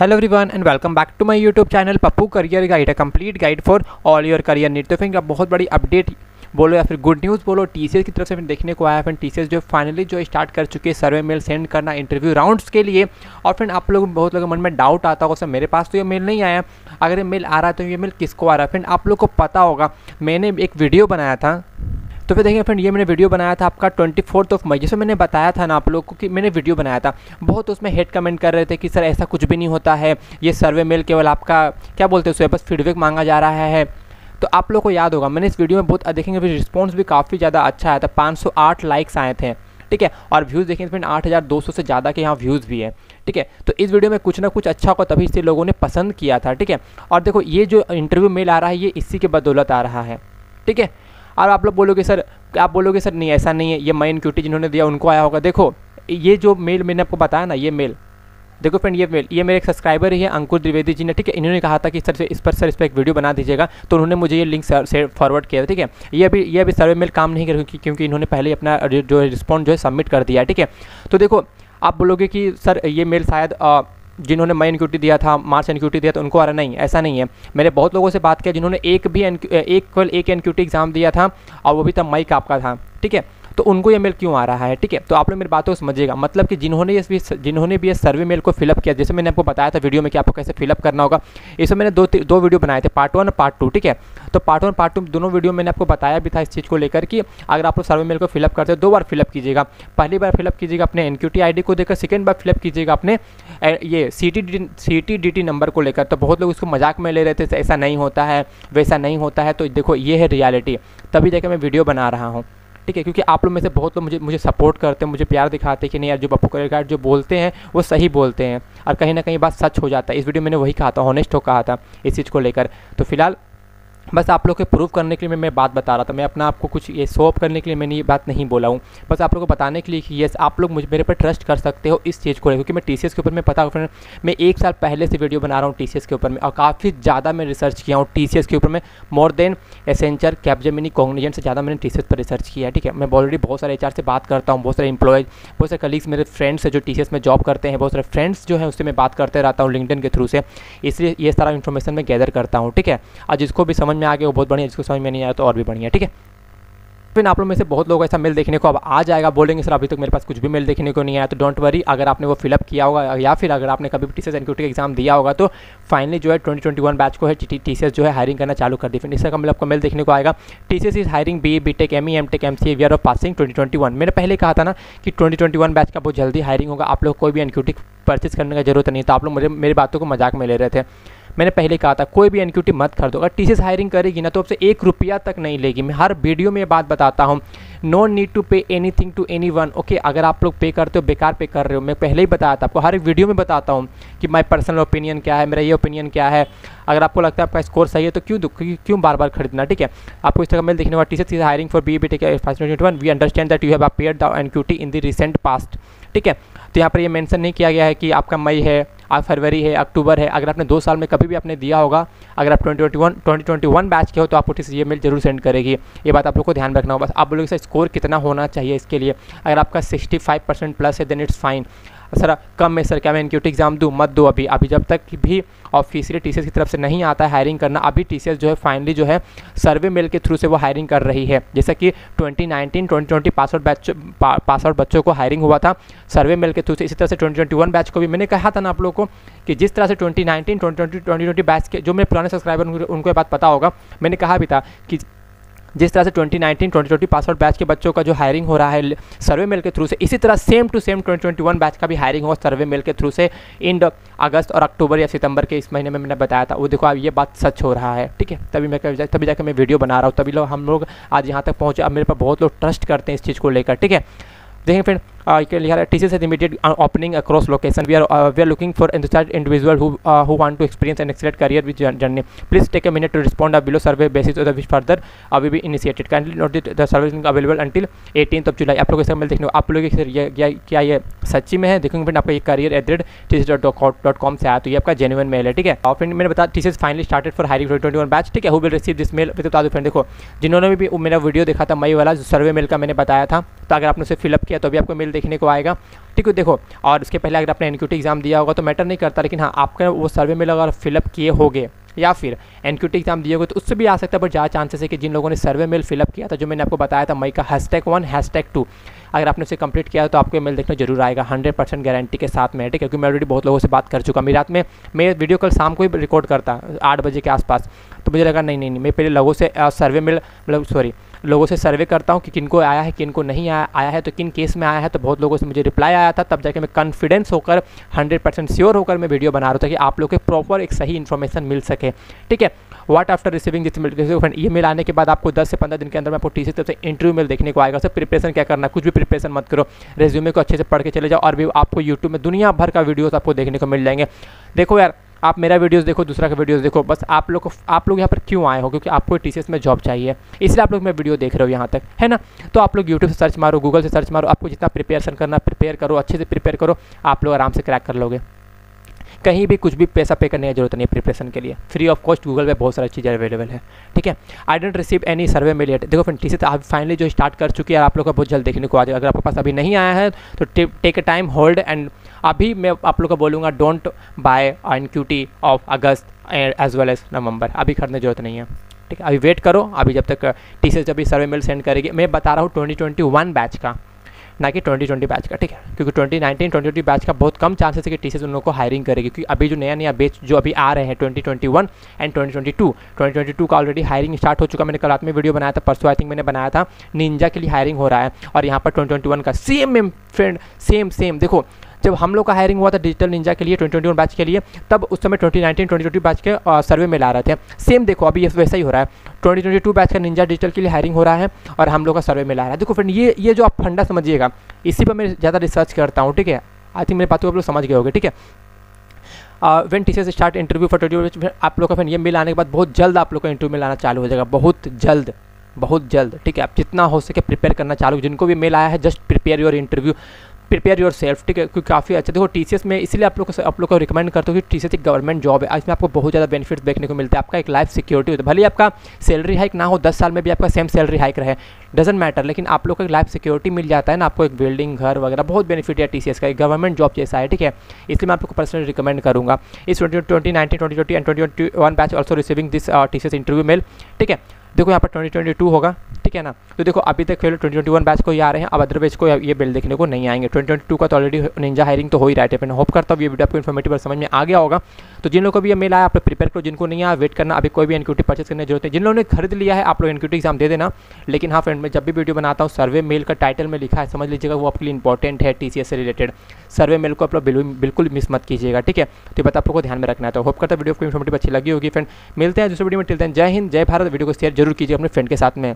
Hello everyone and welcome back to my YouTube channel Pappu career guide a complete guide for all your career need तो फिर बहुत बड़ी update बोलो या फिर गुड न्यूज़ बोलो, TCS की तरफ़ से फिर देखने को आया। फिर TCS जो फाइनली जो स्टार्ट कर चुके हैं सर्वे मेल सेंड करना इंटरव्यू राउंड्स के लिए। और फिर आप लोग, बहुत लोगों मन में डाउट आता होगा, सर, मेरे पास तो ये मेल नहीं आया। अगर ये मेल आ रहा है तो ये मेल किसको आ रहा है? फिर आप लोग को पता होगा। मैंने एक वीडियो बनाया था। तो फिर देखिए फ्रेंड ये मैंने वीडियो बनाया था आपका ट्वेंटी फोर्थ ऑफ़ मई जैसे मैंने बताया था ना आप लोग को कि मैंने वीडियो बनाया था। बहुत उसमें हेड कमेंट कर रहे थे कि, सर, ऐसा कुछ भी नहीं होता है। ये सर्वे मेल केवल आपका, क्या बोलते हैं उसमें बस फीडबैक मांगा जा रहा है। तो आप लोग को याद होगा, मैंने इस वीडियो में बहुत देखेंगे फिर रिस्पॉन्स भी काफ़ी ज़्यादा अच्छा आया था। पाँच सौ आठ लाइक्स आए थे, ठीक है? और व्यूज़ देखेंगे फ्रेंड आठ हज़ार दो सौ से ज़्यादा के यहाँ व्यूज़ भी है, ठीक है? तो इस वीडियो में कुछ ना कुछ अच्छा होगा तभी इसे लोगों ने पसंद किया था, ठीक है? और देखो, ये जो इंटरव्यू मेल आ रहा है, ये इसी के बदौलत आ रहा है, ठीक है? और आप लोग बोलोगे, सर, आप बोलोगे, सर, नहीं, ऐसा नहीं है। ये माइन क्यूटी जिन्होंने दिया, उनको आया होगा। देखो, ये जो मेल मैंने आपको बताया ना, ये मेल देखो फ्रेंड ये मेल ये मेरे एक सब्सक्राइबर ही है, अंकुर द्विवेदी जी ने, ठीक है? इन्होंने कहा था कि, सर, इस पर, सर, इस पर एक वीडियो बना दीजिएगा। तो उन्होंने मुझे ये लिंक से फॉरवर्ड किया, ठीक है? ये अभी ये अभी सर्वे मेल काम नहीं कर क्योंकि इन्होंने पहले अपना जो रिस्पॉन्स जो है सबमिट कर दिया ठीक है? तो देखो, आप बोलोगे कि, सर, ये मेल शायद जिन्होंने मई एनक्यूटी दिया था, मार्च एनक्यूटी दिया था उनको आ रहा नहीं, ऐसा नहीं है। मैंने बहुत लोगों से बात किया जिन्होंने एक भी एक एक एनक्यूटी एग्ज़ाम दिया था, और वो भी तब मई का आपका था, ठीक है? तो उनको ये मेल क्यों आ रहा है? ठीक है तो आप लोग मेरी बातों को समझिएगा। मतलब कि जिन्होंने ये जिन्होंने भी ये सर्वे मेल को फिलअप किया, जैसे मैंने आपको बताया था वीडियो में कि आपको कैसे फिलअप करना होगा इसमें मैंने दो दो वीडियो बनाए थे पार्ट वन और पार्ट टू ठीक है? तो पार्ट वन पार्ट टू दोनों वीडियो मैंने आपको बताया भी था इस चीज़ को लेकर कि अगर आप लोग सर्वे मेल को फिलअप करते हो, दो बार फिलअप कीजिएगा। पहली बार फिलअप कीजिएगा अपने एन क्यू को देकर सेकेंड बार फिलअप कीजिएगा अपने ये सी टी नंबर को लेकर। तो बहुत लोग इसको मज़ाक में ले रहे थे, ऐसा नहीं होता है, वैसा नहीं होता है तो देखो ये है रियलिटी तभी देखकर मैं वीडियो बना रहा हूँ। ठीक है, क्योंकि आप लोग में से बहुत लोग मुझे मुझे सपोर्ट करते हैं, मुझे प्यार दिखाते हैं कि नहीं यार, जो बप्पू करेगा, जो बोलते हैं, वो सही बोलते हैं। और कहीं ना कहीं बात सच हो जाता है। इस वीडियो मैंने वही कहा था ऑनेस्ट हो कहा था, इस चीज़ को लेकर। तो फ़िलहाल बस आप लोग के प्रूव करने के लिए मैं बात बता रहा था। मैं अपना आपको कुछ ये अप करने के लिए मैंने ये बात नहीं बोला हूँ। बस आप लोग को बताने के लिए कि यस आप लोग मुझे मेरे पर ट्रस्ट कर सकते हो इस चीज़ को क्योंकि मैं टीसीएस के ऊपर मैं पता फ्रेंड मैं एक साल पहले से वीडियो बना रहा हूँ टी के ऊपर में और काफ़ी ज़्यादा मैं रिसर्च किया हूँ टी के ऊपर में। More than Accenture Capgemini Cognizant से ज़्यादा मैंने टीसीएस पर रिसर्च किया है, ठीक है? मैं ऑलरेडी बहुत सारे एचआर से बात करता हूँ, बहुत सारे इंप्लॉयज बहुत सारे कलीग्स मेरे फ्रेंड्स है जो टीसीएस में जॉब करते हैं, बहुत सारे फ्रेंड्स जो है उससे मैं बात करते रहता हूँ लिंकडन के थ्रू से। इसलिए ये सारा इन्फॉर्मेशन मैं गैदर करता हूँ, ठीक है? और जिसको भी समझ में आ गया वो बहुत बढ़िया, जिसको समझ में नहीं आया तो और भी बढ़िया, ठीक है? फिर आप लोग में से बहुत लोग ऐसा मेल देखने को अब आ जाएगा, बोलेंगे, सर, अभी तक तो मेरे पास कुछ भी मेल देखने को नहीं आया। तो डोंट वरी अगर आपने वो फिलअप किया होगा, या फिर अगर आपने कभी टी सी एस एग्ज़ाम दिया होगा तो फाइनली जो है ट्वेंटी ट्वेंटी वन बैच को है, टी जो है हायरिंग करना चालू कर दी। फिर इसका मतलब आपको मेल देखने को आएगा T C is hiring B B tech M E M tech M C V of passing twenty मैंने पहले कहा था ना कि ट्वेंटी बैच का बहुत जल्दी हायरिंग होगा, आप लोग कोई भी एनक्यूटी परचेज करने का ज़रूरत नहीं था आप लोग मुझे मेरी बातों को मज़ाक में ले रहे थे। मैंने पहले कहा था, कोई भी एनक्यूटी मत खरीदो। अगर टी हायरिंग करेगी ना तो आपसे एक रुपया तक नहीं लेगी। मैं हर वीडियो में ये बात बताता हूँ no need to pay anything to anyone okay अगर आप लोग पे करते हो, बेकार पे कर रहे हो। मैं पहले ही बताया था आपको, हर एक वीडियो में बताता हूँ कि माई पर्सनल ओपिनियन क्या है, मेरा ये ओपिनियन क्या है। अगर आपको लगता है आपका स्कोर सही है तो क्यों क्यों बार बार खरीदना, ठीक है? आपको इस तरह मेल देखने वाला T hiring for B B tech one we understand that you have appear the NQT in the recent past ठीक है? तो यहाँ पर ये मेंशन नहीं किया गया है कि आपका मई है आप फरवरी है, अक्टूबर है। अगर आपने दो साल में कभी भी आपने दिया होगा, अगर आप twenty twenty twenty twenty one batch के हो तो आपको टी सी मेल ज़रूर सेंड करेगी। ये बात आप लोग को ध्यान रखना होगा। बस आप लोगों का स्कोर कितना होना चाहिए इसके लिए? अगर आपका सिक्सटी फाइव परसेंट प्लस है देन इट्स फाइन सर कम है सर, क्या मैं इनक्यूटी एग्ज़ाम दूँ? मत दो अभी। अभी जब तक भी ऑफिशियली टी की तरफ़ से नहीं आता है हायरिंग करना, अभी टी जो है फाइनली जो है सर्वे मेल के थ्रू से वो हायरिंग कर रही है। जैसा कि 2019 2020 pass out batch pass out बच्चों को हायरिंग हुआ था सर्वे मेल के थ्रू से इसी तरह से 2021 बैच को भी मैंने कहा था ना आप लोगों को कि जिस तरह से 2019 2020 2020 बैच के जो मेरे पुराने सब्सक्राइबर उनको ये बात पता होगा। मैंने कहा भी था कि जिस तरह से 2019 2020 पास आउट बैच के बच्चों का जो हायरिंग हो रहा है सर्वे मेल के थ्रू से, इसी तरह सेम टू सेम 2021 बैच का भी हायरिंग होगा सर्वे मेल के थ्रू से इन अगस्त और अक्टूबर या सितंबर के इस महीने में मैंने बताया था। वो देखो, अब ये बात सच हो रहा है, ठीक है? तभी मैं तभी जाकर मैं वीडियो बना रहा हूँ, तभी लोग हम लोग आज यहाँ तक पहुँचे। अब मेरे पर बहुत लोग ट्रस्ट करते हैं इस चीज़ को लेकर, ठीक है? देखें फ्रेंड uh, you can लिखा TCS has immediate uh, opening across location. We are uh, we are looking for enthusiastic individual who uh, who want to experience and accelerate career with journey. Please take a minute to respond uh, below survey basis of which further uh, will be initiated. Kindly note that the service is available until 18th of July. आप लोग इस mail देखने आप लोग क्या ये सच्ची में है देखेंगे फ्रेंड आपका ये career at rate T dot com से आया तो ये आपका जेन्युन मेल है ठीक है और फ्रेंड मैंने बताया T C finally started for hiring twenty one batch ठीक है who will receive this mail बता दो फ्रेंड देखो जिन्होंने भी मेरा वीडियो देखा था मई वाला सर्वे मेल का मैंने बताया था तो अगर आपने उसे फिलअप किया तो अभी आपको मेल मेल देखने को आएगा। ठीक है, देखो, और उसके पहले अगर आपने एनक्यूटी एग्ज़ाम दिया होगा तो मैटर नहीं करता, लेकिन हाँ आपका वो सर्वे मेल अगर फिलअप किए होगे, या फिर एनक्यूटी एग्ज़ाम दिए होगे तो उससे भी आ सकता है, पर ज़्यादा चांसेस है कि जिन लोगों ने सर्वे मेल फिलअप किया था, जो मैंने आपको बताया था मई का हैशटैग वन हैशटैग टू अगर आपने उसे कंप्लीट किया तो आपको मेल देखना ज़रूर आएगा हंड्रेड परसेंट गारंटी के साथ में ठीक है, क्योंकि मैं ऑलरेडी बहुत लोगों से बात कर चुका मेरी रात में मैं वीडियो कल शाम को ही रिकॉर्ड करता, आठ बजे के आसपास तो मुझे लगा, नहीं नहीं नहीं, मैं पहले लोगों से सर्वे मेल मतलब सॉरी लोगों से सर्वे करता हूँ कि किन को आया है, किन को नहीं आया आया है तो किन केस में आया है तो बहुत लोगों से मुझे रिप्लाई आया था। तब जाके मैं कॉन्फिडेंस होकर हंड्रेड परसेंट श्योर होकर मैं वीडियो बना रहा था कि आप लोग को प्रॉपर एक सही इन्फॉर्मेशन मिल सके। ठीक है? What after receiving this friend ये मेल आने के बाद आपको 10 से 15 दिन के अंदर में आपको टी सी तरफ़ से इंटरव्यू मेल देखने को आएगा। सब प्रिपरेशन क्या करना कुछ भी प्रिपरेशन मत करो। रेज्यूमे को अच्छे से पढ़ के चले जाओ और भी आपको यूट्यूब में दुनिया भर का वीडियोस आपको देखने को मिल जाएँगे। देखो यार आप मेरा वीडियोस देखो, दूसरा का वीडियोस देखो, बस आप लोग आप लोग यहाँ पर क्यों आए हो? क्योंकि आपको टीसीएस में जॉब चाहिए। इसलिए आप लोग मैं वीडियो देख रहे हो यहाँ तक, है ना? तो आप लोग यूट्यूब से सर्च मारो गूगल से सर्च मारो, आपको जितना प्रिपेरेशन करना प्रिपेयर करो, अच्छे से प्रिपेयर करो, आप लोग आराम से क्रैक कर लोगे। कहीं भी कुछ भी पैसा पे करने की ज़रूरत नहीं है प्रिपरेशन के लिए। फ्री ऑफ़ कॉस्ट गूगल पे बहुत सारी चीज़ें अवेलेबल है, ठीक है? I didn't receive any survey mail yet देखो फ्रेंड से आप फाइनली जो स्टार्ट कर चुकी है, आप लोग को बहुत जल्द देखने को आ जाएगा। अगर आपके पास अभी नहीं आया है तो take a time hold and अभी मैं आप लोग को बोलूँगा don't buy N Q T of August as well as November अभी खरीदने ज़रूरत नहीं है। ठीक है? अभी वेट करो। अभी जब तक टी सी जब सर्वे मेल सेंड करेगी, मैं बता रहा हूँ ट्वेंटी ट्वेंटी वन बैच का, ना कि ट्वेंटी ट्वेंटी बैच का, ठीक है? क्योंकि twenty nineteen twenty twenty batch का बहुत कम चांसेस है कि टी उन लोगों को हायरिंग करेगी, क्योंकि अभी जो नया नया बैच जो अभी आ रहे हैं twenty twenty one and twenty twenty two twenty twenty two का ऑलरेडी हायरिंग स्टार्ट हो चुका मैंने कल रात में वीडियो बनाया था, परसों आई थिंक मैंने बनाया था निंजा के लिए हायरिंग हो रहा है और यहाँ पर ट्वेंटी ट्वेंटी वन का सेम फ्रेंड सेम सेम देखो जब हम लोग का हायरिंग हुआ था डिजिटल निंजा के लिए ट्वेंटी ट्वेंटी बैच के लिए, तब उस समय twenty nineteen twenty twenty batch के सर्वे में ला रहे थे। सेम देखो, अभी ये वैसा ही हो रहा है। ट्वेंटी ट्वेंटी टू बैच का निंजा डिजिटल के लिए हायरिंग हो रहा है और हम लोग का सर्वे में ला रहा है। देखो फ्रेंड ये ये जो आप फंडा समझिएगा, इसी पर मैं ज़्यादा रिसर्च करता हूँ, ठीक है? आई थिंक मेरे बात को आप लोग समझ गए होगे, ठीक है? When T C start interview for twenty आप लोग का फिर ये मिल आने के बाद बहुत जल्द आप लोग का इंटरव्यू मिलाना चालू हो जाएगा। बहुत जल्द बहुत जल्द, ठीक है? आप जितना हो सके प्रिपेयर करना चालू, जिनको भी मेल आया है just prepare your interview prepare yourself, ठीक है? क्योंकि काफ़ी अच्छा देखो टी में इसलिए आप लोग को आप लोग को रिकमेंड करते हो कि टी एक गवर्नमेंट जॉब है। इसमें आपको बहुत ज़्यादा बेनिफिट्स देखने को मिलता है। आपका एक लाइफ सिक्योरिटी होता है। भले आपका सैलरी हाइक ना हो, दस साल में भी आपका सेम सैलरी हाइक रहे डजेंट मैटर लेकिन आप लोग को एक लाइफ सिक्योरिटी मिल जाता है ना, आपको एक बिल्डिंग घर वगैरह, बहुत बेनिफिट है टी का, एक गवर्नमेंट जॉब जैसा है, ठीक है? इसलिए मैं आपको पर्सनली रिकमेंड करूँगा। इस twenty twenty nineteen twenty twenty and twenty twenty one batch also receiving this T interview mail ठीक है? देखो यहाँ पर ट्वेंटी ट्वेंटी टू होगा, ठीक है ना? तो देखो, अभी तक फिर ट्वेंटी ट्वेंटी वन बैच को ही आ रहे हैं, अब अदर बैच को ये बिल देखने को नहीं आएँगे। ट्वेंटी ट्वेंटी टू का तो ऑलरेडी निंजा हायरिंग तो हो ही रहा है होप करता हूँ ये वीडियो आपको इन्फॉर्मेटिव और समझ में आ गया होगा। तो जिन लोगों को भी ये मिला है आप लोग प्रिपेयर करो, जिनको नहीं आया वेट करना, अभी कोई भी एनक्यूटी परचेस करने ज़रूरत है जिन लोगों ने खरीद लिया है, आप लोग एनक्यूटी एग्ज़ाम दे देना। लेकिन हाँ फ्रेंड मैं जब भी वीडियो बनाता हूँ सर्वे मेल का टाइटल में लिखा है, समझ लीजिएगा, वो आपके लिए इंपॉर्टेंट है टीसीएस से रिलेटेड सर्वे मेल को आप लोग बिल्कुल मिस मत कीजिएगा, ठीक है? तो बात आप लोग को ध्यान में रखना है। तो होप करता वीडियो को इन्फॉर्मेटिव अच्छी लगी होगी फ्रेंड मिलते हैं, दूसरे वीडियो में टिलते हैं जय हिंद, जय भारत। वीडियो को शेयर ज़रूर कीजिए अपने फ्रेंड के साथ में।